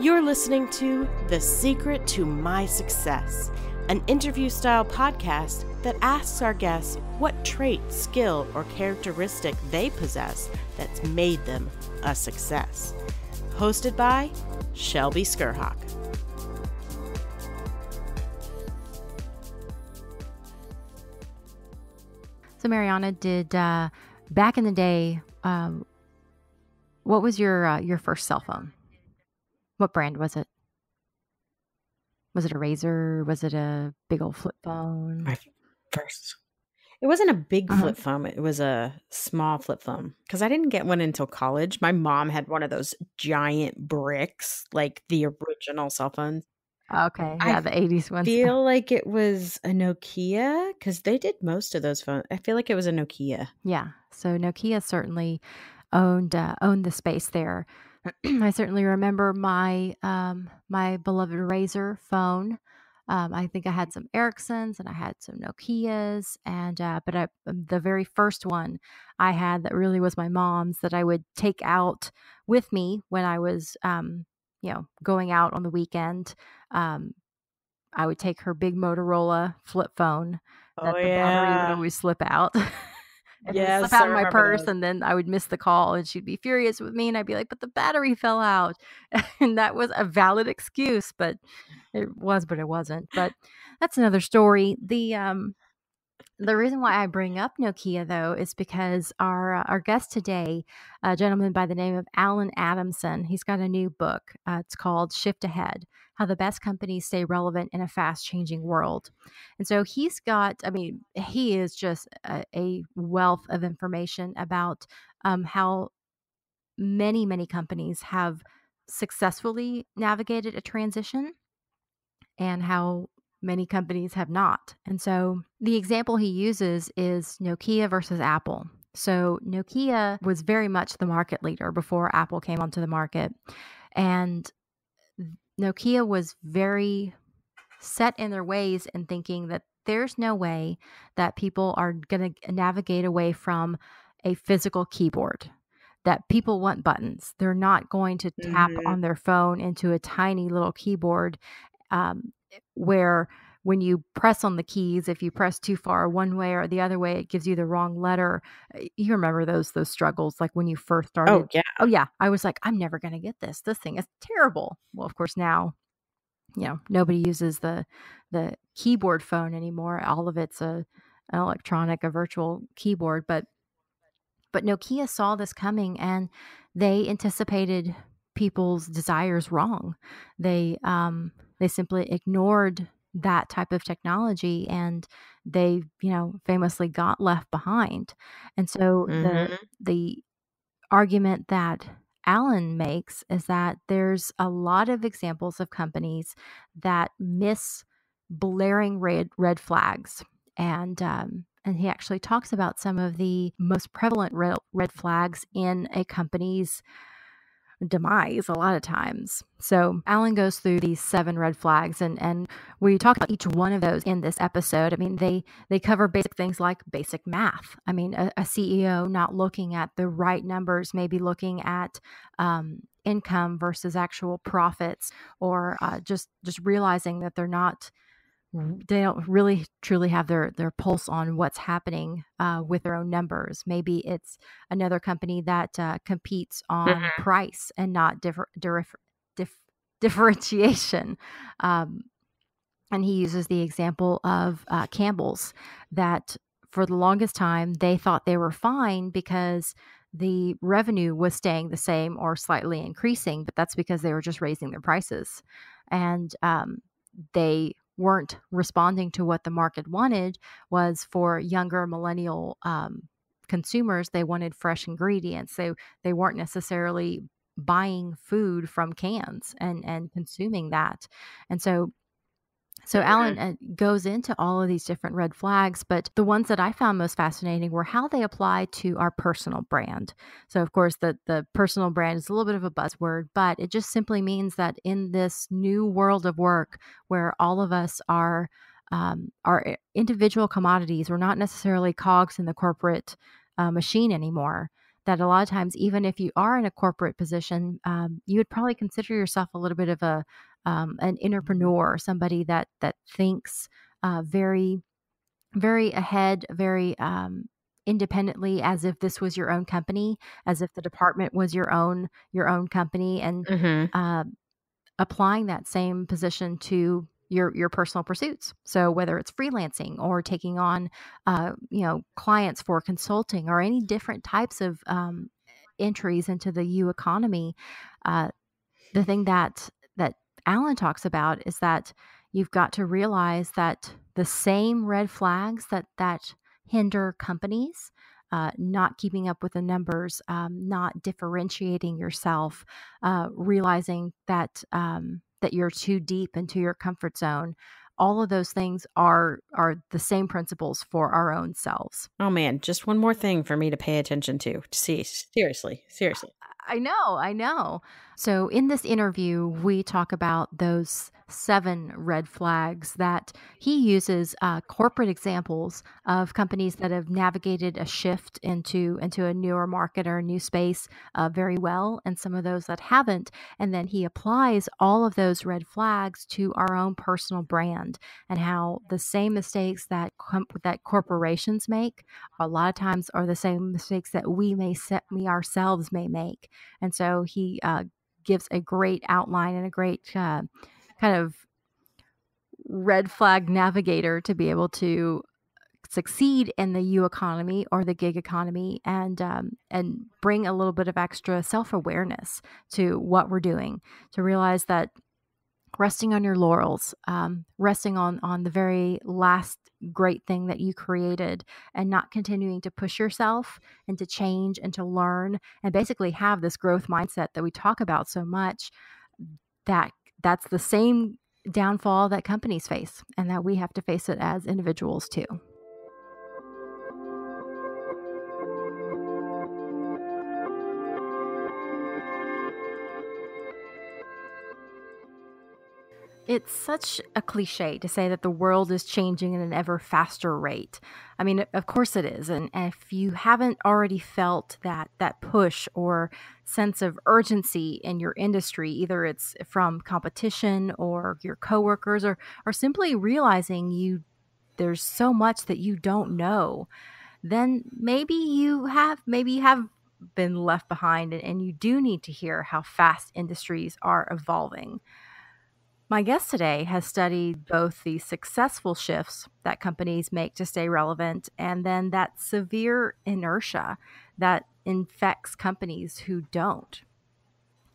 You're listening to The Secret to My Success, an interview style podcast that asks our guests what trait, skill, or characteristic they possess that's made them a success. Hosted by Shelby Skrhak. So, Mariana, did uh, back in the day, um, what was your uh, your first cell phone? What brand was it? Was it a Razr? Was it a big old flip phone? My first. It wasn't a big Uh-huh. flip phone. It was a small flip phone because I didn't get one until college. My mom had one of those giant bricks, like the original cell phones. Okay, I yeah, the '80s ones. feel like it was a Nokia because they did most of those phones. I feel like it was a Nokia. Yeah, so Nokia certainly owned uh, owned the space there. I certainly remember my um, my beloved Razr phone. Um, I think I had some Ericssons and I had some Nokias, and uh, but I, um, the very first one I had that really was my mom's that I would take out with me when I was, um, you know, going out on the weekend. Um, I would take her big Motorola flip phone that the battery would always slip out. and would Yes, slip I out in my purse, those. and then I would miss the call, and she'd be furious with me, and I'd be like, "But the battery fell out," and that was a valid excuse, but it was, but it wasn't. But that's another story. The um, the reason why I bring up Nokia though is because our uh, our guest today, a gentleman by the name of Allen Adamson, he's got a new book. Uh, it's called Shift Ahead: How the Best Companies Stay Relevant in a Fast Changing World. And so he's got, I mean, he is just a, a wealth of information about um, how many many companies have successfully navigated a transition and how many companies have not. And so the example he uses is Nokia versus Apple. So Nokia was very much the market leader before Apple came onto the market. And Nokia was very set in their ways and thinking that there's no way that people are going to navigate away from a physical keyboard that people want buttons they're not going to tap Mhm. on their phone into a tiny little keyboard um, where when you press on the keys if you press too far one way or the other way it gives you the wrong letter. Uh, you remember those those struggles like when you first started? Oh yeah. oh yeah i was like i'm never going to get this. This thing is terrible. Well of course now you know nobody uses the the keyboard phone anymore. All of it's a an electronic a virtual keyboard but but nokia saw this coming and they anticipated people's desires wrong. They um they simply ignored that type of technology and they you know famously got left behind and so the Mhm. the argument that Allen makes is that there's a lot of examples of companies that miss blaring red red flags, and um, and he actually talks about some of the most prevalent red, red flags in a company's demise a lot of times. So Allen goes through these seven red flags and and we talk about each one of those in this episode. I mean they they cover basic things like basic math. I mean a, a CEO not looking at the right numbers, maybe looking at um, income versus actual profits, or uh, just just realizing that they're not they don't really truly have their their pulse on what's happening uh, with their own numbers. Maybe it's another company that uh, competes on Mhm. price and not differ, differ, dif, differentiation. Um, and he uses the example of uh, Campbell's that for the longest time they thought they were fine because the revenue was staying the same or slightly increasing, but that's because they were just raising their prices. And um, they weren't responding to what the market wanted was for younger millennial um, consumers they wanted fresh ingredients. They they weren't necessarily buying food from cans and and consuming that. And so so Allen uh, goes into all of these different red flags, but the ones that I found most fascinating were how they apply to our personal brand. So of course the the personal brand is a little bit of a buzzword, but it just simply means that in this new world of work where all of us are um, are individual commodities, we're not necessarily cogs in the corporate uh, machine anymore. that a lot of times, even if you are in a corporate position, um, you would probably consider yourself a little bit of a um, an entrepreneur, somebody that that thinks uh, very, very ahead, very um, independently, as if this was your own company, as if the department was your own your own company, and Mhm. uh, applying that same position to your your personal pursuits. So whether it's freelancing or taking on, uh, you know, clients for consulting or any different types of um, entries into the U economy, uh, the thing that that Allen talks about is that you've got to realize that the same red flags that that hinder companies uh, not keeping up with the numbers, um, not differentiating yourself, uh, realizing that um, that you're too deep into your comfort zone. All of those things are are the same principles for our own selves. Oh man, just one more thing for me to pay attention to. See, seriously, seriously. I know, I know. So, in this interview, we talk about those seven red flags that he uses uh, corporate examples of companies that have navigated a shift into into a newer market or a new space uh, very well, and some of those that haven't. And then he applies all of those red flags to our own personal brand and how the same mistakes that com- that corporations make a lot of times are the same mistakes that we may set we ourselves may make. And so he uh, gives a great outline and a great uh, kind of red flag navigator to be able to succeed in the U economy or the gig economy and um, and bring a little bit of extra self awareness to what we're doing to realize that resting on your laurels, um, resting on on the very last great thing that you created, and not continuing to push yourself and to change and to learn and basically have this growth mindset that we talk about so much. That that's the same downfall that companies face, and that we have to face it as individuals too. It's such a cliche to say that the world is changing at an ever faster rate. I mean, of course it is. And if you haven't already felt that that push or sense of urgency in your industry, either it's from competition or your coworkers or or simply realizing you there's so much that you don't know, then maybe you have maybe you have been left behind and, and you do need to hear how fast industries are evolving. My guest today has studied both the successful shifts that companies make to stay relevant and then that severe inertia that infects companies who don't.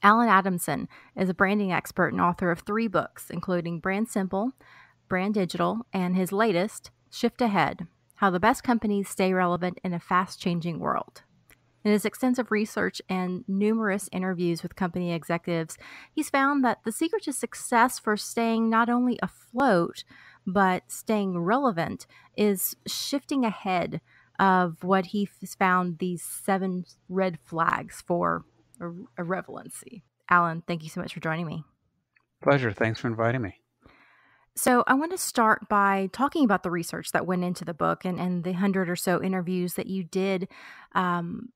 Allen Adamson is a branding expert and author of three books, including Brand Simple, Brand Digital, and his latest, Shift Ahead How the Best Companies Stay Relevant in a Fast Changing World. In his extensive research and numerous interviews with company executives, he's found that the secret to success for staying not only afloat, but staying relevant is shifting ahead of what he found these seven red flags for irrelevancy. Allen, thank you so much for joining me. Pleasure. Thanks for inviting me. So, I want to start by talking about the research that went into the book and, and the hundred or so interviews that you did um,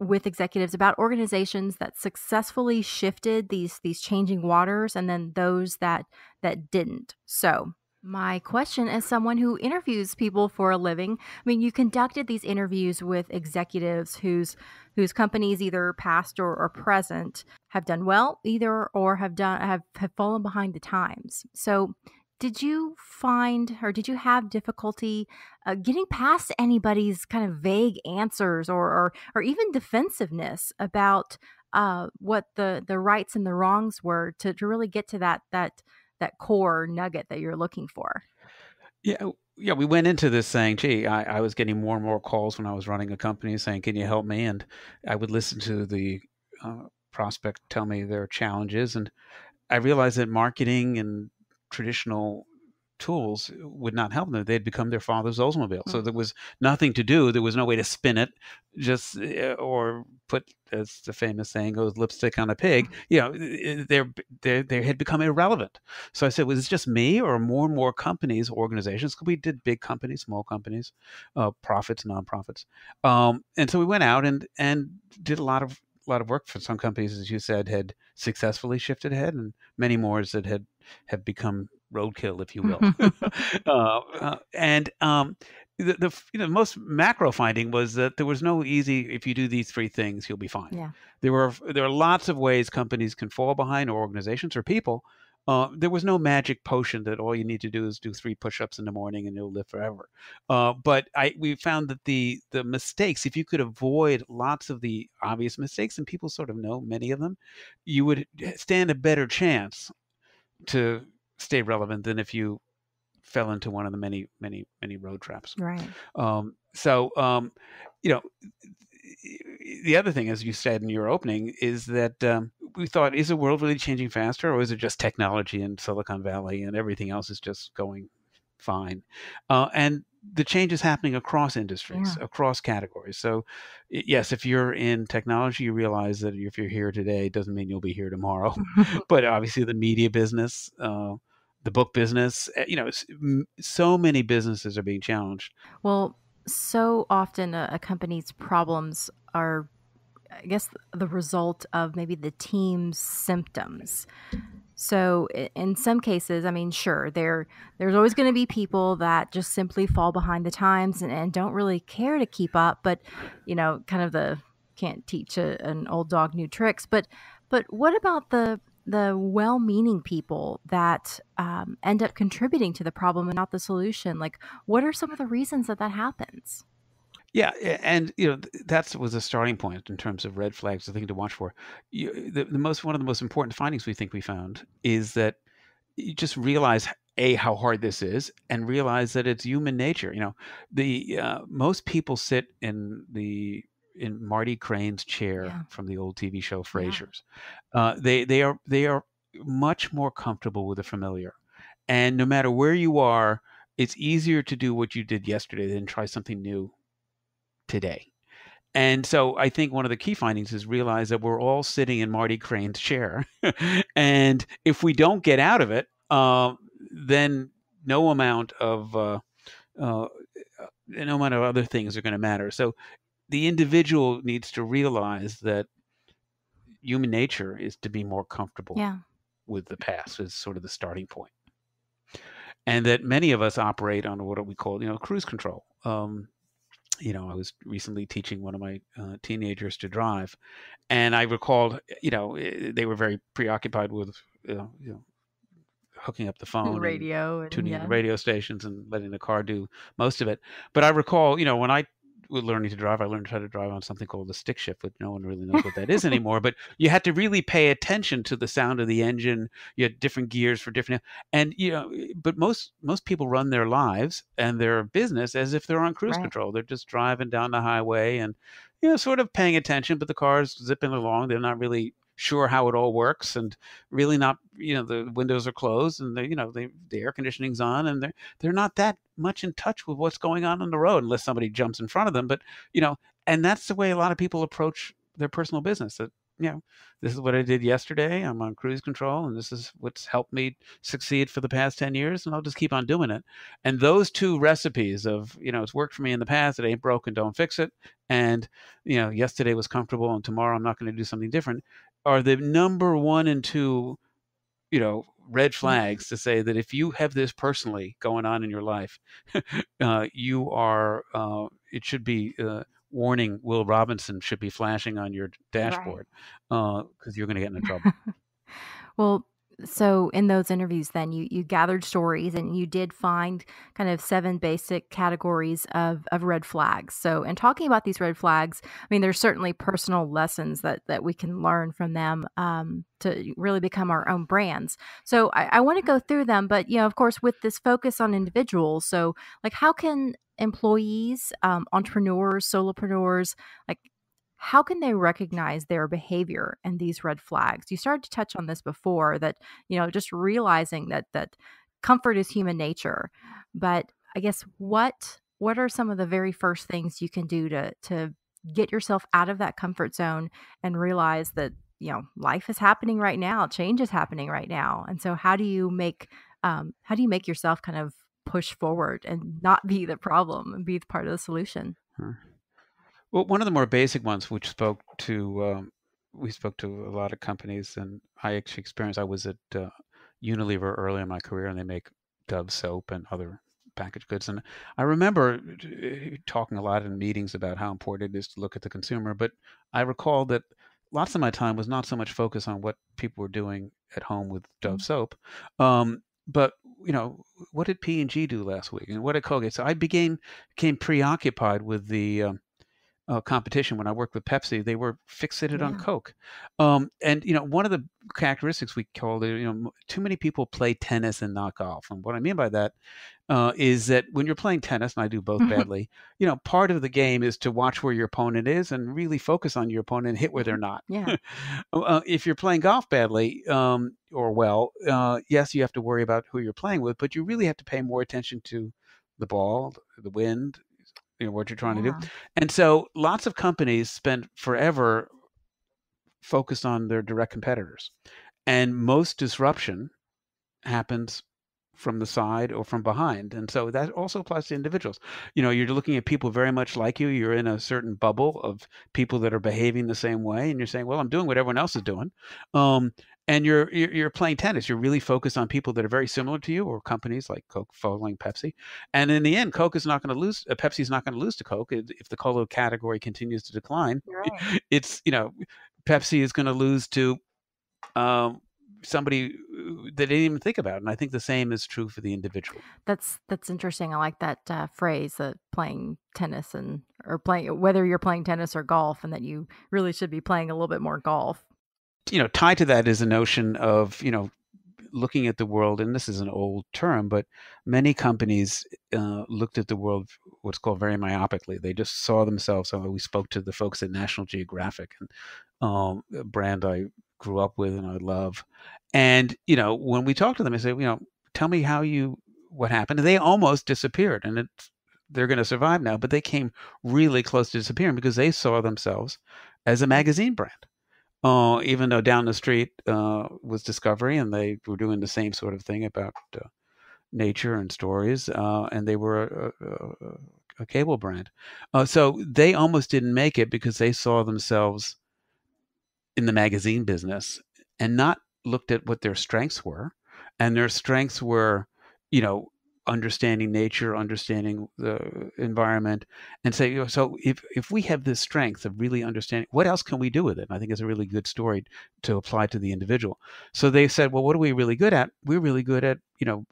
with executives about organizations that successfully shifted these these changing waters and then those that that didn't. So my question as someone who interviews people for a living. I mean you conducted these interviews with executives whose whose companies either past or, or present have done well either or have done have, have fallen behind the times. So did you find or did you have difficulty uh, getting past anybody's kind of vague answers or or, or even defensiveness about uh, what the the rights and the wrongs were to, to really get to that that that core nugget that you're looking for? Yeah yeah we went into this saying gee I, I was getting more and more calls when i was running a company saying can you help me and i would listen to the uh, prospect tell me their challenges and i realized that marketing and traditional tools would not help them. They'd become their father's Oldsmobile. Mm. So there was nothing to do. There was no way to spin it, just uh, or put, as the famous saying goes, lipstick on a pig. You know, they're, they they had become irrelevant. So I said, was it just me or more and more companies, organizations? Because we did big companies, small companies, uh, profits, nonprofits. Um, and so we went out and and did a lot of a lot of work for some companies, as you said, had successfully shifted ahead, and many more that had have become roadkill, if you will. uh, uh, and um, the, the you know most macro finding was that there was no easy. If you do these three things, you'll be fine. Yeah. There were there are lots of ways companies can fall behind, or organizations, or people. Uh, there was no magic potion that all you need to do is do three push-ups in the morning and you'll live forever. Uh, but I we found that the the mistakes, if you could avoid lots of the obvious mistakes, and people sort of know many of them, you would stand a better chance to stay relevant than if you fell into one of the many many many road traps. Right. Um, so um, you know the other thing, as you said in your opening, is that um, we thought, is the world really changing faster, or is it just technology in Silicon Valley and everything else is just going fine? Uh, and the change is happening across industries, Yeah. across categories. So, yes, if you're in technology, you realize that if you're here today, it doesn't mean you'll be here tomorrow. but obviously, the media business, uh, the book business, eh, you know, so many businesses are being challenged. Well, so often a, a company's problems are, I guess, the result of maybe the team's symptoms. So in some cases, I mean, sure, there there's always going to be people that just simply fall behind the times and, and don't really care to keep up. But you know, kind of the can't teach a, an old dog new tricks. But but what about the the well-meaning people that um, end up contributing to the problem and not the solution? Like, what are some of the reasons that that happens? Yeah, and you know that was a starting point in terms of red flags, the thing to watch for. You, the, the most one of the most important findings we think we found is that you just realize a how hard this is, and realize that it's human nature. You know, the uh, most people sit in the in Marty Crane's chair Yeah. from the old TV show Frasier's. Uh, they they are they are much more comfortable with the familiar, and no matter where you are, it's easier to do what you did yesterday than try something new today. And so I think one of the key findings is realize that we're all sitting in Marty Crane's chair. and if we don't get out of it, uh, then no amount of uh, uh, no amount of other things are going to matter. So the individual needs to realize that human nature is to be more comfortable Yeah. with the past is sort of the starting point. And that many of us operate on what we call, you know, cruise control. Um, you know, I was recently teaching one of my uh, teenagers to drive, and I recalled, you know, eh, they were very preoccupied with, you know, you know hooking up the phone, and radio and tuning yeah. in radio stations, and letting the car do most of it. But I recall, you know, when I learning to drive, I learned how to drive on something called the stick shift, which no one really knows what that is anymore. But you had to really pay attention to the sound of the engine. You had different gears for different, and you know, eh, but most most people run their lives and their business as if they're on cruise Right. control. They're just driving down the highway and you know, sort of paying attention, but the car's zipping along. They're not really sure how it all works and really not you know the windows are closed and the you know the, the air conditioning's on and they're they're not that much in touch with what's going on on the road unless somebody jumps in front of them but you know and that's the way a lot of people approach their personal business that you know this is what i did yesterday i'm on cruise control and this is what's helped me succeed for the past 10 years and i'll just keep on doing it. And those two recipes of you know it's worked for me in the past it ain't broken don't fix it and you know yesterday was comfortable and tomorrow i'm not going to do something different are the number one and two you know red flags to say that if you have this personally going on in your life uh, you are uh, it should be uh, warning will robinson should be flashing on your dashboard because you're going to get into trouble. Well, so in those interviews, then you you gathered stories and you did find kind of seven basic categories of of red flags. So, in talking about these red flags, I mean, there's certainly personal lessons that that we can learn from them um, to really become our own brands. So, I, I want to go through them, but you know, of course, with this focus on individuals. So, like, how can employees, um, entrepreneurs, solopreneurs, like how can they recognize their behavior and these red flags you started to touch on this before that you know just realizing that that comfort is human nature. But I guess what what are some of the very first things you can do to to get yourself out of that comfort zone and realize that you know life is happening right now change is happening right now and so how do you make um, how do you make yourself kind of push forward and not be the problem and be part of the solution well one of the more basic ones which spoke to um, we spoke to a lot of companies and i actually experienced i was at uh, unilever early in my career and they make dove soap and other packaged goods. And I remember uh, talking a lot in meetings about how important it is to look at the consumer. But I recall that lots of my time was not so much focused on what people were doing at home with Dove mm-hmm. soap, um, but you know what did P and G do last week, and what did Colgate? So I began became preoccupied with the um, uh, competition when I worked with Pepsi. They were fixated yeah. on Coke, um, and you know one of the characteristics we called it. You know, too many people play tennis and not golf, and what I mean by that uh, is that when you're playing tennis, and I do both mm-hmm. badly, you know, part of the game is to watch where your opponent is and really focus on your opponent and hit where they're mm-hmm. not. Yeah. uh, if you're playing golf badly um, or well, uh, yes, you have to worry about who you're playing with, but you really have to pay more attention to the ball, the wind, you know what you're trying yeah. to do. And so lots of companies spend forever focused on their direct competitors. And most disruption happens from the side or from behind. And so that also applies to individuals. You know, you're looking at people very much like you. You're in a certain bubble of people that are behaving the same way, and you're saying, "Well, I'm doing what everyone else is doing." Um, and you're, you're, playing tennis. You're really focused on people that are very similar to you, or companies like Coke following Pepsi. And in the end, Coke is not going to lose. Uh, Pepsi's not going to lose to Coke if the cola category continues to decline. Right. It's you know, Pepsi is going to lose to um, somebody that they didn't even think about. And I think the same is true for the individual. That's that's interesting. I like that uh, phrase that playing tennis and or playing whether you're playing tennis or golf, and that you really should be playing a little bit more golf you know, tied to that is a notion of, you know, looking at the world, and this is an old term, but many companies uh, looked at the world what's called very myopically. They just saw themselves. So we spoke to the folks at National Geographic, and um, a brand I grew up with and I love. And you know, when we talked to them, I said, you know, tell me how you what happened. And they almost disappeared, and it's they're going to survive now, but they came really close to disappearing because they saw themselves as a magazine brand. Uh, even though down the street uh, was Discovery, and they were doing the same sort of thing about uh, nature and stories, uh, and they were a, a, a cable brand. Uh, so they almost didn't make it because they saw themselves in the magazine business and not looked at what their strengths were, and their strengths were, you know, understanding nature, understanding the environment, and say, so if if we have this strength of really understanding, what else can we do with it? And I think it's a really good story to apply to the individual. So they said, well, what are we really good at? We're really good at you know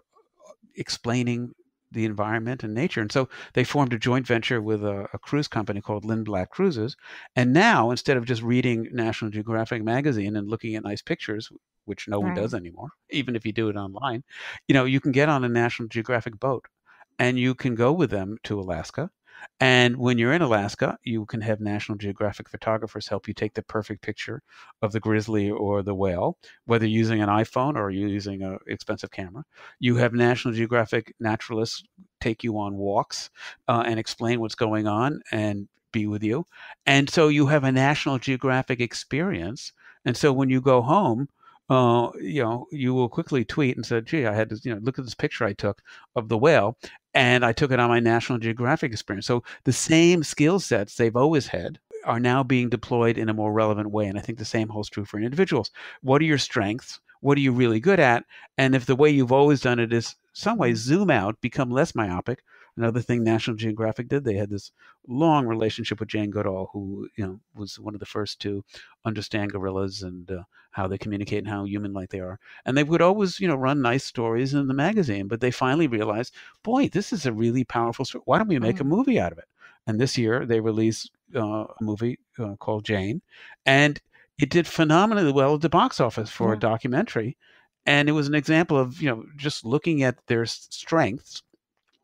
explaining the environment and nature. And so they formed a joint venture with a, a, cruise company called Lindblad Cruises. And now, instead of just reading National Geographic magazine and looking at nice pictures, which no right. one does anymore, even if you do it online, you know, you can get on a National Geographic boat and you can go with them to Alaska and when you're in Alaska, you can have National Geographic photographers help you take the perfect picture of the grizzly or the whale, whether using an iPhone or using an expensive camera. You have National Geographic naturalists take you on walks uh, and explain what's going on and be with you. And so you have a National Geographic experience. And so when you go home, uh, you know, you will quickly tweet and say, "Gee, I had to, you know, look at this picture I took of the whale, and I took it on my National Geographic experience." So the same skill sets they've always had are now being deployed in a more relevant way, and I think the same holds true for individuals. What are your strengths? What are you really good at? And if the way you've always done it is some way zoom out, become less myopic, Another thing National Geographic did, they had this long relationship with Jane Goodall, who you know was one of the first to understand gorillas and uh, how they communicate and how human-like they are. And they would always you know run nice stories in the magazine, but they finally realized, boy, this is a really powerful story. Why don't we make mm-hmm. a movie out of it? And this year they released uh, a movie uh, called Jane, and it did phenomenally well at the box office for yeah. a documentary and it was an example of you know just looking at their strengths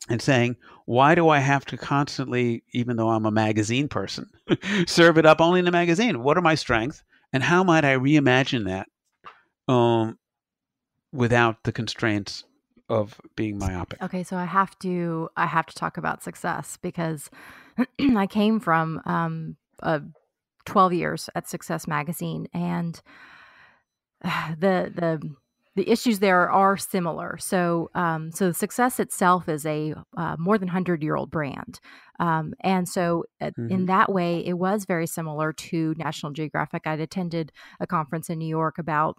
and saying, why do I have to constantly, even though I'm a magazine person, serve it up only in a magazine? What are my strengths? And how might I reimagine that um, without the constraints of being myopic. Okay, so I have to I have to talk about success because I came from um, uh, 12 years at Success Magazine, and the the the issues there are similar. So, um, so the success itself is a uh, more than hundred year old brand, um, and so uh, Mm-hmm. in that way, it was very similar to National Geographic. I'd attended a conference in New York about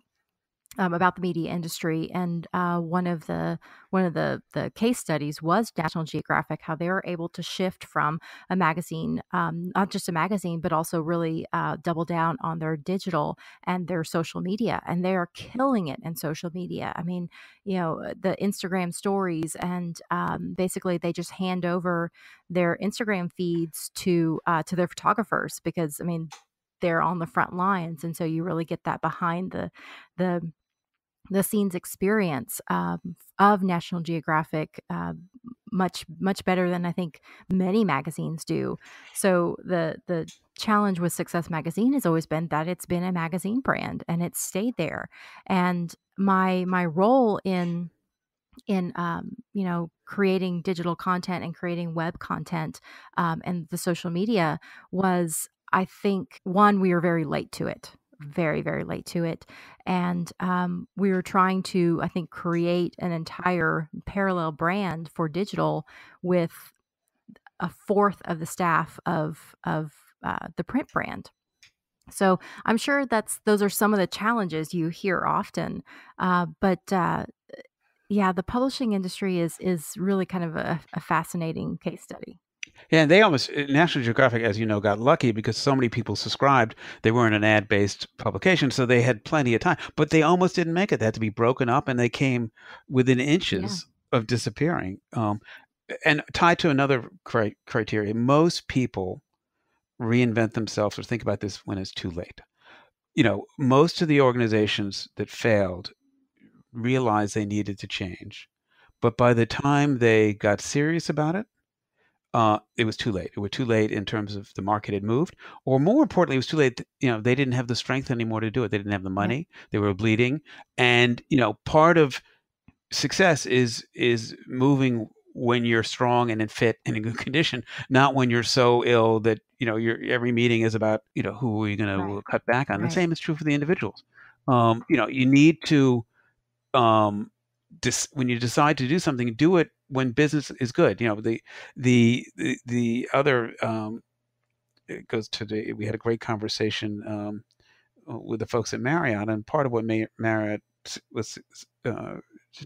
um, about the media industry, and uh, one of the one of the the case studies was National Geographic, how they were able to shift from a magazine, um, not just a magazine, but also really uh, double down on their digital and their social media, and they are killing it in social media. I mean, you know, uh, the Instagram stories, and um, basically they just hand over their Instagram feeds to uh, to their photographers because I mean they're on the front lines, and so you really get that behind the the the scenes experience um, of National Geographic uh, much much better than I think many magazines do. So the the challenge with Success Magazine has always been that it's been a magazine brand and it's stayed there. And my my role in in um, you know creating digital content and creating web content um, and the social media was I think one we were very late to it very very late to it. And um, we were trying to i think create an entire parallel brand for digital with a fourth of the staff of of uh, the print brand. So i'm sure that's those are some of the challenges you hear often uh, but uh, yeah the publishing industry is is really kind of a, a fascinating case study Yeah, and they almost uh, National Geographic, as you know, got lucky because so many people subscribed. They weren't an ad-based publication, so they had plenty of time. But they almost didn't make it. They had to be broken up, and they came within inches of disappearing. Um, and tied to another cri- criteria, most people reinvent themselves or think about this when it's too late. You know, most of the organizations that failed realized they needed to change, but by the time they got serious about it uh, it was too late. It was too late in terms of the market had moved, or more importantly, it was too late. You know, they didn't have the strength anymore to do it. They didn't have the money. They were bleeding, and you know, part of success is is moving when you're strong and in fit and in good condition, not when you're so ill that you know your every meeting is about you know who are you going Right. to cut back on. Right. The same is true for the individuals. Um, you know, you need to um, dis- when you decide to do something, do it when business is good. You know, the the the, the other um, it goes to the we had a great conversation um, with the folks at Marriott, and part of what Ma- Marriott was uh,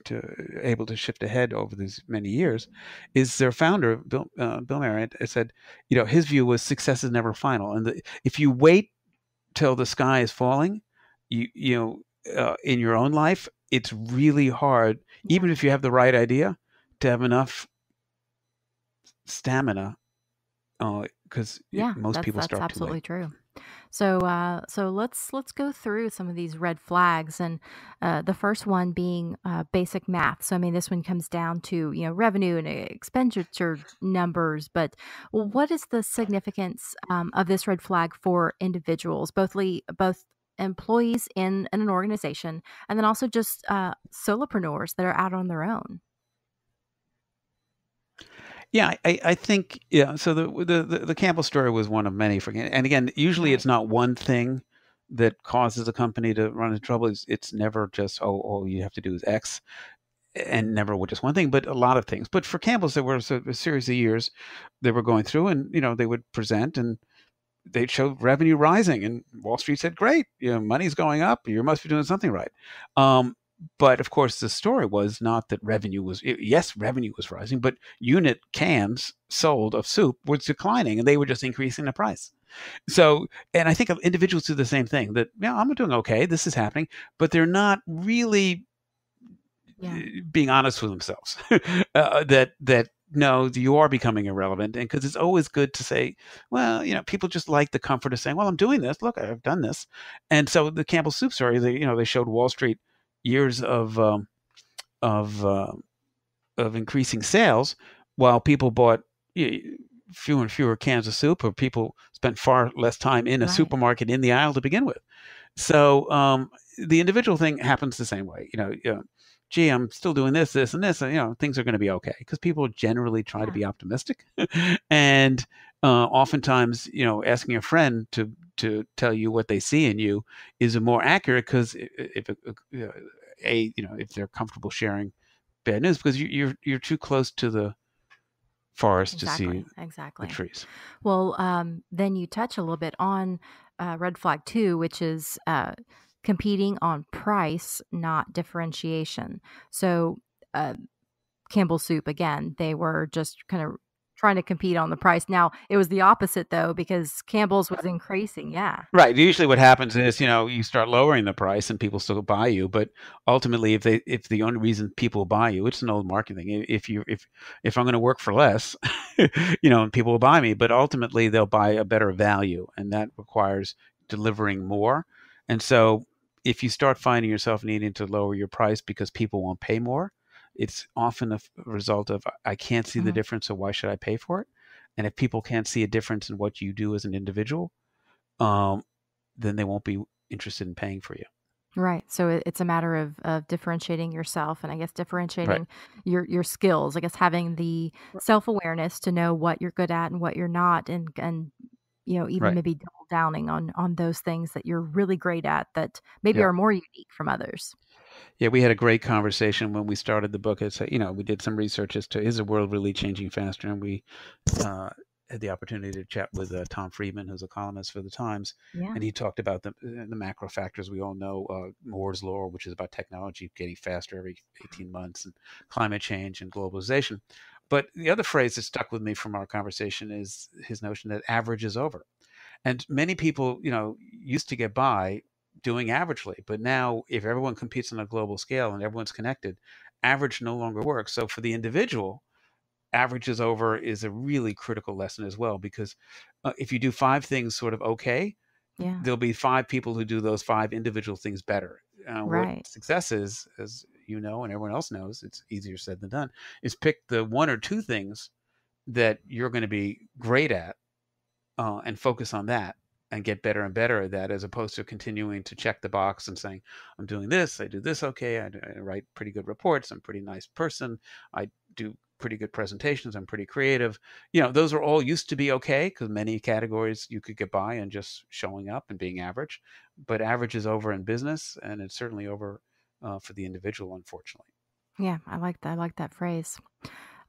to, able to shift ahead over these many years is their founder Bill uh, Bill Marriott said, you know, his view was success is never final, and the, if you wait till the sky is falling, you you know, uh, in your own life, it's really hard, even if you have the right idea, to have enough stamina, because yeah most people that's start absolutely true. So uh, so let's let's go through some of these red flags and uh, the first one being uh, basic math. So i mean this one comes down to you know revenue and expenditure numbers but what is the significance um, of this red flag for individuals both le- both employees in, in an organization and then also just uh, solopreneurs that are out on their own Yeah, I, I think yeah. So the, the the Campbell story was one of many. For and again, usually Right. it's not one thing that causes a company to run into trouble. It's, it's never just oh all you have to do is X, and never just one thing, but a lot of things. But for Campbell's, there a, a series of years they were going through, and you know they would present and they'd show revenue rising, and Wall Street said, "Great, you know money's going up. You must be doing something right." Um, but of course, the story was not that revenue was yes, revenue was rising, but unit cans sold of soup was declining, and they were just increasing the price. So, and I think individuals do the same thing. That yeah, I'm doing okay. This is happening, but they're not really yeah being honest with themselves. uh, that that no, you are becoming irrelevant, and because it's always good to say, well, you know, people just like the comfort of saying, well, I'm doing this. Look, I've done this, and so the Campbell Soup story, they you know they showed Wall Street years of um, of uh, of increasing sales while people bought you know, fewer and fewer cans of soup, or people spent far less time in a Right. supermarket in the aisle to begin with. So um, the individual thing happens the same way. You know, uh, gee, I'm still doing this, this, and this, and you know, things are going to be okay because people generally try to be optimistic, and uh, oftentimes, you know, asking a friend to to tell you what they see in you is a more accurate because if, if a you know if they're comfortable sharing bad news because you, you're you're too close to the forest exactly, to see exactly. the trees. Well, um, then you touch a little bit on uh, red flag two, which is uh, competing on price, not differentiation. So, uh, Campbell Soup again, they were just kind of trying to compete on the price. Now it was the opposite though because Campbell's was increasing. Yeah. Right. Usually what happens is, you know, you start lowering the price and people still buy you, but ultimately if they if the only reason people buy you, it's an old marketing. If you if if I'm going to work for less, you know, and people will buy me, but ultimately they'll buy a better value and that requires delivering more. And so if you start finding yourself needing to lower your price because people won't pay more, it's often a result of I can't see mm-hmm. the difference, so why should I pay for it? And if people can't see a difference in what you do as an individual, um, then they won't be interested in paying for you. Right. So it's a matter of, of differentiating yourself and I guess differentiating right. your, your skills. I guess having the self awareness to know what you're good at and what you're not and and you know, even right. maybe double downing on on those things that you're really great at that maybe are more unique from others. Yeah, we had a great conversation when we started the book. It's you know we did some research as to is the world really changing faster, and we uh, had the opportunity to chat with uh, Tom Friedman, who's a columnist for the Times, yeah. and he talked about the uh, the macro factors we all know, uh, Moore's law, which is about technology getting faster every 18 months, and climate change and globalization. But the other phrase that stuck with me from our conversation is his notion that average is over. And many people, you know, used to get by doing averagely. But now, if everyone competes on a global scale and everyone's connected, average no longer works. So for the individual, average is over is a really critical lesson as well because uh, if you do five things sort of okay, yeah. there'll be five people who do those five individual things better. Uh, right. What success is, as you know, and everyone else knows, it's easier said than done, is pick the one or two things that you're going to be great at uh, and focus on that and get better and better at that as opposed to continuing to check the box and saying i'm doing this i do this okay I, I write pretty good reports i'm a pretty nice person i do pretty good presentations i'm pretty creative. You know those are all used to be okay because many categories you could get by and just showing up and being average but average is over in business and it's certainly over uh, for the individual unfortunately. Yeah i like that i like that phrase.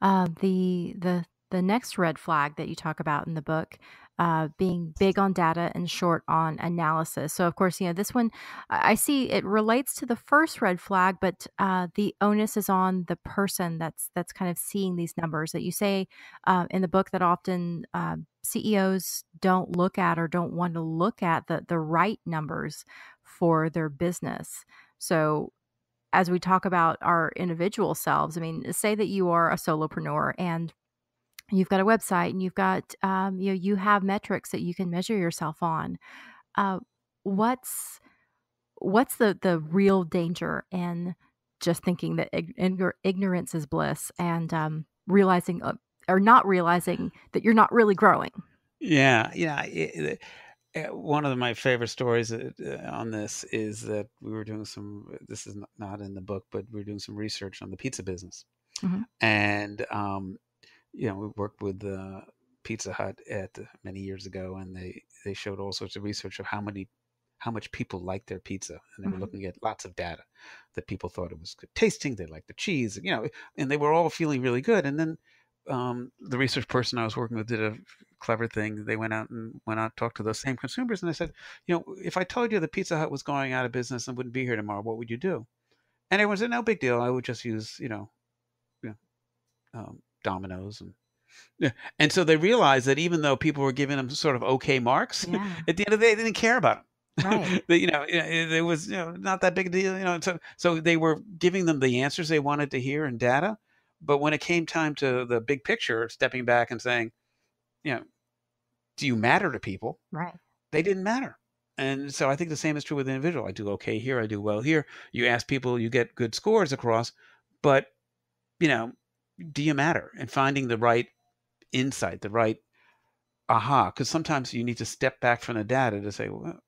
Uh, the the the next red flag that you talk about in the book uh, being big on data and short on analysis. So, of course, you know, this one I see it relates to the first red flag, but uh, the onus is on the person that's that's kind of seeing these numbers that you say uh, in the book that often uh, CEOs don't look at or don't want to look at the the right numbers for their business. So, as we talk about our individual selves, I mean, say that you are a solopreneur and you've got a website and you've got um, you know you have metrics that you can measure yourself on uh, what's what's the the real danger in just thinking that ig- ignorance is bliss and um, realizing uh, or not realizing that you're not really growing yeah yeah it, it, one of my favorite stories uh, on this is that we were doing some this is not in the book but we were doing some research on the pizza business mm-hmm. and um, you know, we worked with uh, Pizza Hut at many years ago, and they they showed all sorts of research of how many how much people like their pizza, and they were mm-hmm. looking at lots of data that people thought it was good tasting, they liked the cheese, you know, and they were all feeling really good. And then um, the research person I was working with did a clever thing. They went out and went out talked to those same consumers, and they said, you know, if I told you the Pizza Hut was going out of business and wouldn't be here tomorrow, what would you do? And everyone said, no big deal. I would just use, you know, you know um, Domino's and. And so they realized that even though people were giving them sort of okay marks, yeah. at the end of the day, they didn't care about them. Right. you know, it, it, was you know not that big a deal. You know, so so they were giving them the answers they wanted to hear and data, but when it came time to the big picture, stepping back and saying, you know, do you matter to people? Right. They didn't matter. And so I think the same is true with the individual. I do okay here, I do well here. You ask people, you get good scores across, but you know, do you matter? And finding the right insight, the right aha. Because sometimes you need to step back from the data to say, well,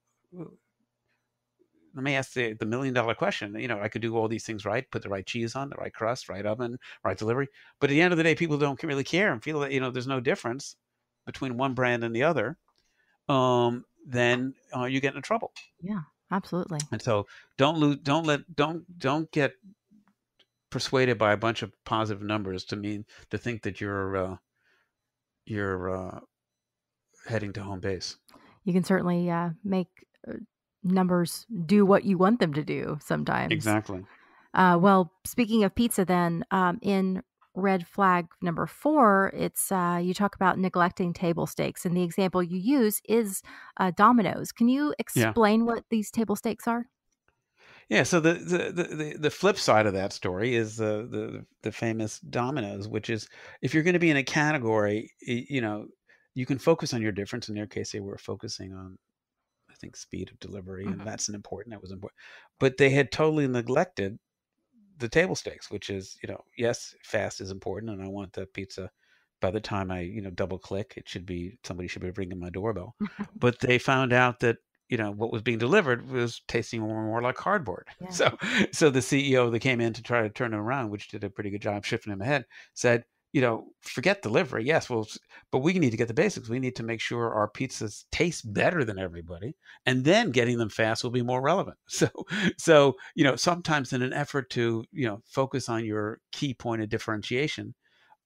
let me ask the, the million dollar question. You know, I could do all these things right, put the right cheese on, the right crust, right oven, right delivery. But at the end of the day, people don't really care and feel that, you know, there's no difference between one brand and the other. Um, then uh, you get into trouble. Yeah, absolutely. And so don't lose, don't let, don't, don't get persuaded by a bunch of positive numbers to mean to think that you're, uh, you're, uh, heading to home base. You can certainly uh, make uh, numbers do what you want them to do sometimes. Exactly. Uh, well, speaking of pizza, then um, in red flag number four, it's uh, you talk about neglecting table stakes, and the example you use is uh, Domino's. Can you explain yeah. what these table stakes are? Yeah, so the, the the the flip side of that story is the the the famous Domino's, which is if you're going to be in a category, you know, you can focus on your difference. In their case, they were focusing on I think speed of delivery, mm-hmm. and that's an important. That was important, but they had totally neglected the table stakes, which is you know yes, fast is important, and I want the pizza. By the time I you know double click, it should be somebody should be ringing my doorbell. but they found out that you know what was being delivered was tasting more and more like cardboard. Yeah. So so the CEO that came in to try to turn it around, which did a pretty good job shifting him ahead, said you know, forget delivery. Yes, well, but we need to get the basics. We need to make sure our pizzas taste better than everybody, and then getting them fast will be more relevant. So, so you know, sometimes in an effort to you know focus on your key point of differentiation,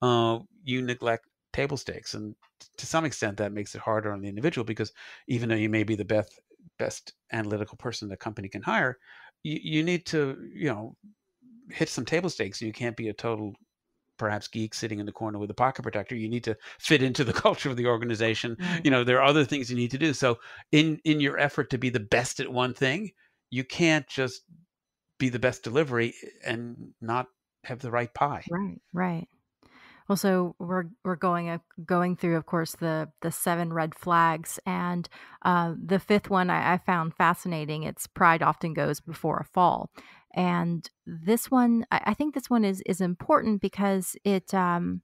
uh, you neglect table stakes, and to some extent that makes it harder on the individual because even though you may be the best best analytical person the company can hire, you, you need to you know hit some table stakes. You can't be a total perhaps geek sitting in the corner with a pocket protector. You need to fit into the culture of the organization. You know there are other things you need to do. So in in your effort to be the best at one thing you can't just be the best delivery and not have the right pie. Right right well, so we're we're going uh, going through, of course, the the seven red flags, and uh, the fifth one I, I, found fascinating. It's pride often goes before a fall, and this one I, I think this one is is important because it um,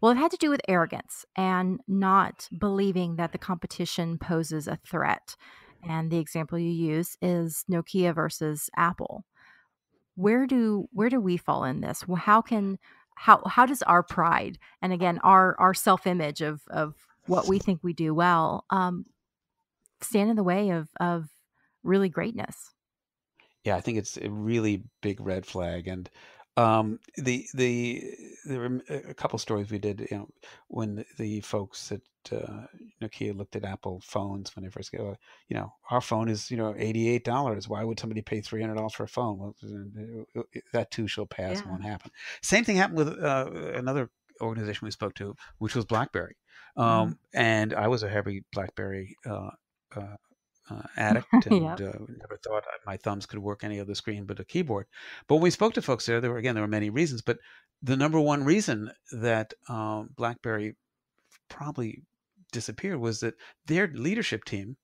well, it had to do with arrogance and not believing that the competition poses a threat. And the example you use is Nokia versus Apple. Where do where do we fall in this? How can how how does our pride and again our our self image of of what we think we do well um, stand in the way of of really greatness? Yeah, I think it's a really big red flag, and um, the the there were a couple stories we did. You know, when the, the folks at uh, Nokia looked at Apple phones when they first got, you know, our phone is you know eighty eight dollars. Why would somebody pay three hundred dollars for a phone? Well, uh, that too shall pass. Yeah. Won't happen. Same thing happened with uh, another organization we spoke to, which was BlackBerry. Mm-hmm. Um, mm. And I was a heavy BlackBerry uh, uh, uh, addict and yep. uh, never thought my thumbs could work any other screen but a keyboard. But when we spoke to folks there, there were again there were many reasons, but the number one reason that um, BlackBerry probably disappeared was that their leadership team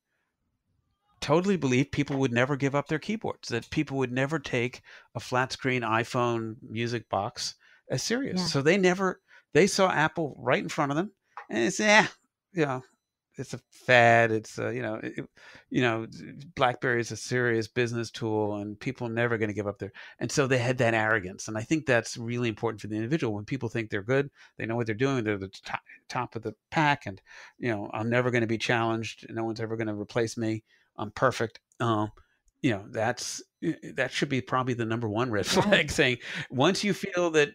totally believed people would never give up their keyboards, that people would never take a flat screen iPhone music box as serious. Yeah. So they never they saw Apple right in front of them and it's yeah, you know, it's a fad. It's a, you know, it, you know, BlackBerry is a serious business tool, and people are never going to give up there. And so they had that arrogance, and I think that's really important for the individual. When people think they're good, they know what they're doing. They're the top, top of the pack, and you know, I'm never going to be challenged. No one's ever going to replace me. I'm perfect. Um, you know, that's that should be probably the number one red flag. Saying once you feel that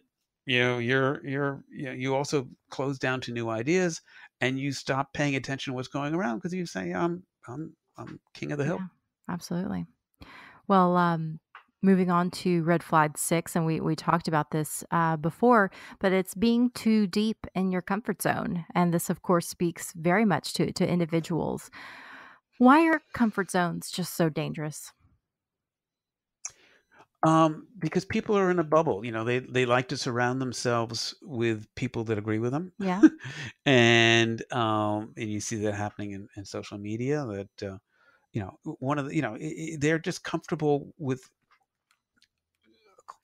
you know you're you're you, know, you also close down to new ideas and you stop paying attention to what's going around because you say i'm i'm i'm king of the hill. Yeah, absolutely. Well um moving on to red flag six and we we talked about this uh, before but it's being too deep in your comfort zone and this of course speaks very much to to individuals. Why are comfort zones just so dangerous um, because people are in a bubble, you know, they they like to surround themselves with people that agree with them. Yeah. and um, and you see that happening in, in social media that uh, you know one of the you know they're just comfortable with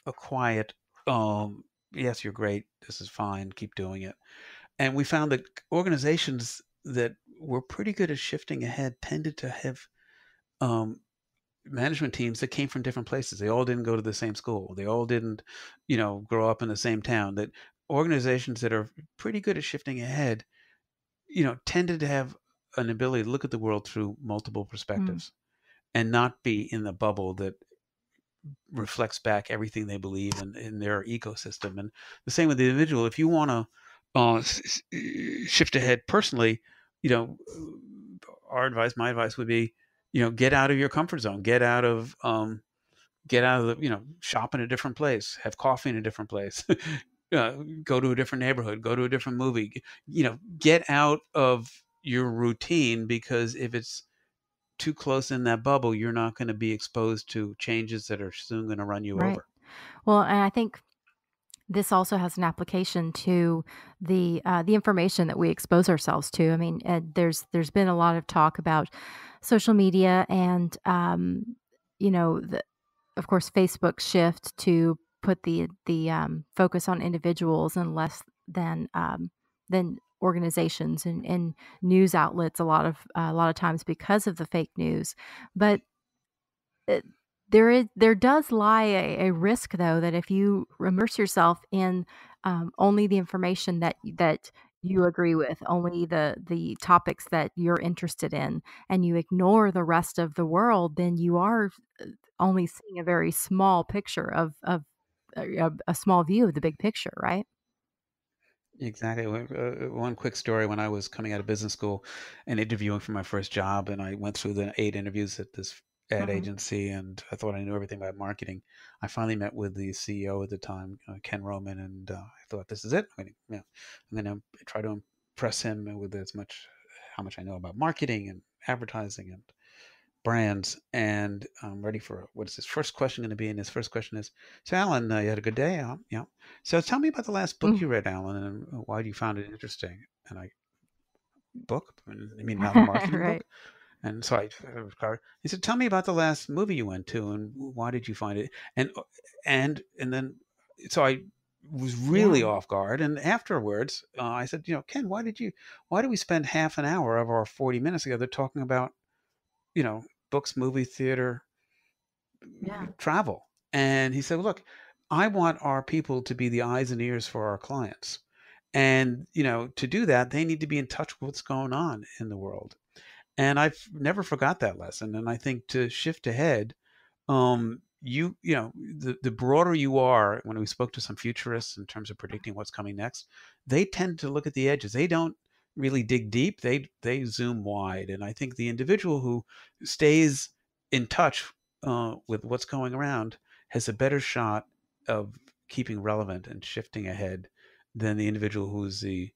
a quiet um yes you're great this is fine keep doing it and we found that organizations that were pretty good at shifting ahead tended to have um management teams that came from different places. They all didn't go to the same school. They all didn't, you know, grow up in the same town. That organizations that are pretty good at shifting ahead, you know, tended to have an ability to look at the world through multiple perspectives mm. and not be in the bubble that reflects back everything they believe in, in their ecosystem. And the same with the individual. If you want to uh, shift ahead personally, you know, our advice, my advice would be, you know, get out of your comfort zone, get out of, um, get out of the, you know, shop in a different place, have coffee in a different place, uh, go to a different neighborhood, go to a different movie, you know, get out of your routine because if it's too close in that bubble, you're not going to be exposed to changes that are soon going to run you right. over. Well, and I think this also has an application to the uh, the information that we expose ourselves to. I mean, uh, there's there's been a lot of talk about social media and um, you know, the, of course, facebook shift to put the the um, focus on individuals and less than um, than organizations and, and news outlets a lot of uh, a lot of times because of the fake news. But it, there is there does lie a, a, risk though that if you immerse yourself in um, only the information that that you agree with only the the topics that you're interested in and you ignore the rest of the world then you are uh, only seeing a very small picture of of a, uh, a small view of the big picture right Exactly. Uh, one quick story when I was coming out of business school and interviewing for my first job, and I went through the eight interviews at this ad mm-hmm. agency, and I thought I knew everything about marketing. I finally met with the CEO at the time, uh, Ken Roman, and uh, I thought, this is it. I'm going yeah, I'm going to try to impress him with as much how much I know about marketing and advertising and brands, and I'm ready for what is his first question going to be? And his first question is, "So, Allen, uh, you had a good day, huh? yeah? So, tell me about the last book mm. you read, Allen, and why you found it interesting." And I, book? I mean, not a marketing right. book. And so I, he said, "Tell me about the last movie you went to, and why did you find it?" And uh, and and then, so I was really yeah. off guard. And afterwards, uh, I said, "You know, Ken, why did you? Why did we spend half an hour of our forty minutes together talking about, you know, books, movie theater, yeah. travel. And he said, look, I want our people to be the eyes and ears for our clients. And, you know, to do that, they need to be in touch with what's going on in the world. And I've never forgot that lesson. And I think to shift ahead, um, you, you know, the, the broader you are, when we spoke to some futurists in terms of predicting what's coming next, they tend to look at the edges. They don't really dig deep. They they zoom wide, and I think the individual who stays in touch uh, with what's going around has a better shot of keeping relevant and shifting ahead than the individual who's the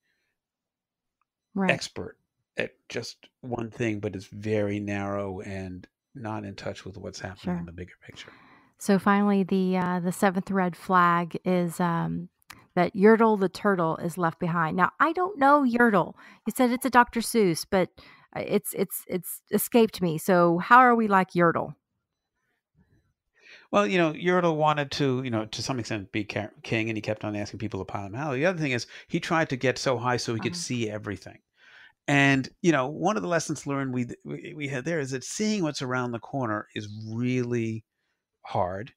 right. expert at just one thing, but it's very narrow and not in touch with what's happening sure. in the bigger picture. So finally, the uh, the seventh red flag is um, that Yertle the turtle is left behind. Now, I don't know Yertle. You said it's a Dr. Seuss, but uh, it's it's it's escaped me. So, how are we like Yertle? Well, you know, Yertle wanted to, you know, to some extent be king, and he kept on asking people to pile him out. The other thing is, he tried to get so high so he could uh-huh. see everything. And you know, one of the lessons learned we we had there is that seeing what's around the corner is really hard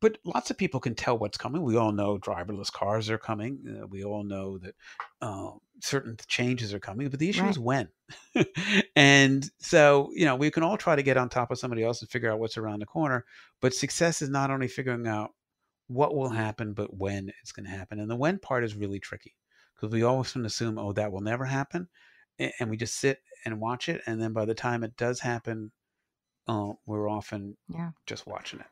but lots of people can tell what's coming. We all know driverless cars are coming. Uh, we all know that uh, certain changes are coming, but the issue right. is when. and so, you know, we can all try to get on top of somebody else and figure out what's around the corner. But success is not only figuring out what will happen, but when it's going to happen. And the when part is really tricky because we often assume, oh, that will never happen. And we just sit and watch it. And then by the time it does happen, uh, we're often yeah. just watching it.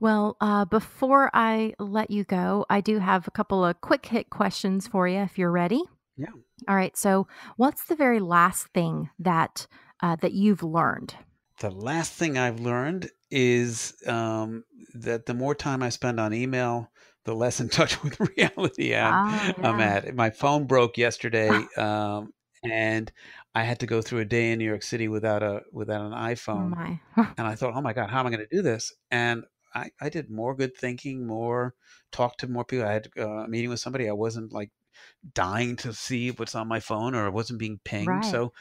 Well, uh, before I let you go, I do have a couple of quick hit questions for you if you're ready. Yeah. All right. So, what's the very last thing that uh, that you've learned? The last thing I've learned is um, that the more time I spend on email, the less in touch with reality I'm, ah, yeah. I'm at. My phone broke yesterday, um, and I had to go through a day in New York City without a without an oh, iPhone. Oh and I thought, oh my god, how am I going to do this? And I, I did more good thinking, more talked to more people. I had uh, a meeting with somebody. I wasn't like dying to see what's on my phone or I wasn't being pinged. Right. So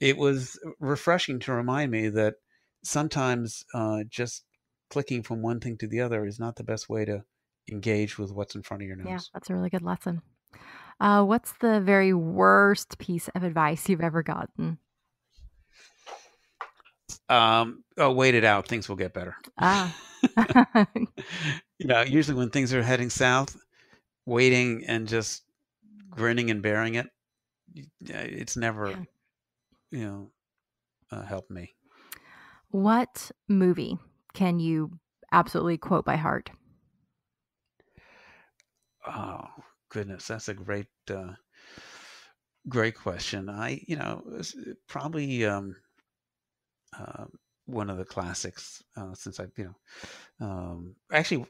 it was refreshing to remind me that sometimes uh, just clicking from one thing to the other is not the best way to engage with what's in front of your nose. Yeah, that's a really good lesson. Uh, what's the very worst piece of advice you've ever gotten? Um, oh, wait it out. Things will get better. Ah. you know, usually when things are heading south, waiting and just grinning and bearing it, it's never, Yeah. you know, uh, helped me. what movie can you absolutely quote by heart? Oh goodness, that's a great, uh, great question. I, you know, probably um, uh, one of the classics uh, since I, you know, um, actually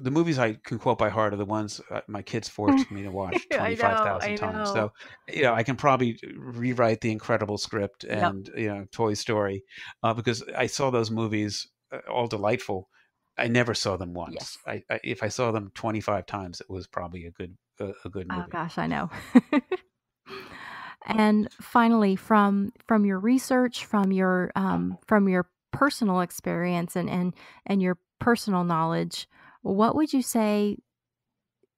the movies I can quote by heart are the ones uh, my kids forced me to watch twenty five thousand times. So, you know, I can probably rewrite the Incredible script Yep. and you know Toy Story uh, because I saw those movies uh, all delightful. I never saw them once. Yes. I, I if I saw them twenty five times, it was probably a good a, a good Oh gosh, I know. and finally, from from your research, from your um, from your personal experience, and and and your personal knowledge, what would you say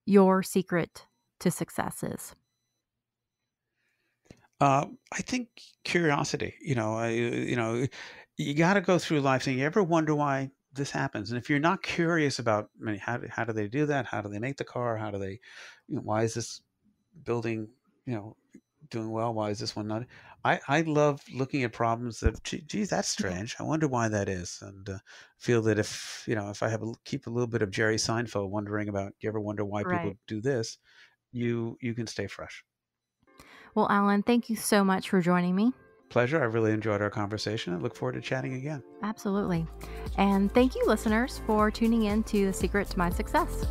your secret to success is? Uh, I think curiosity. You know, I, you know, you got to go through life saying, you ever wonder why this happens? And if you're not curious about, I mean, how how do they do that? How do they make the car? How do they, you know, why is this building, you know, doing well? Why is this one not? I, I love looking at problems that, gee, geez, that's strange. I wonder why that is. And uh, feel that if, you know, if I have a, keep a little bit of Jerry Seinfeld wondering about, you ever wonder why people do this? You, you can stay fresh. Well, Allen, thank you so much for joining me. Pleasure. I really enjoyed our conversation. I look forward to chatting again. Absolutely. And thank you, listeners, for tuning in to The Secret to My Success.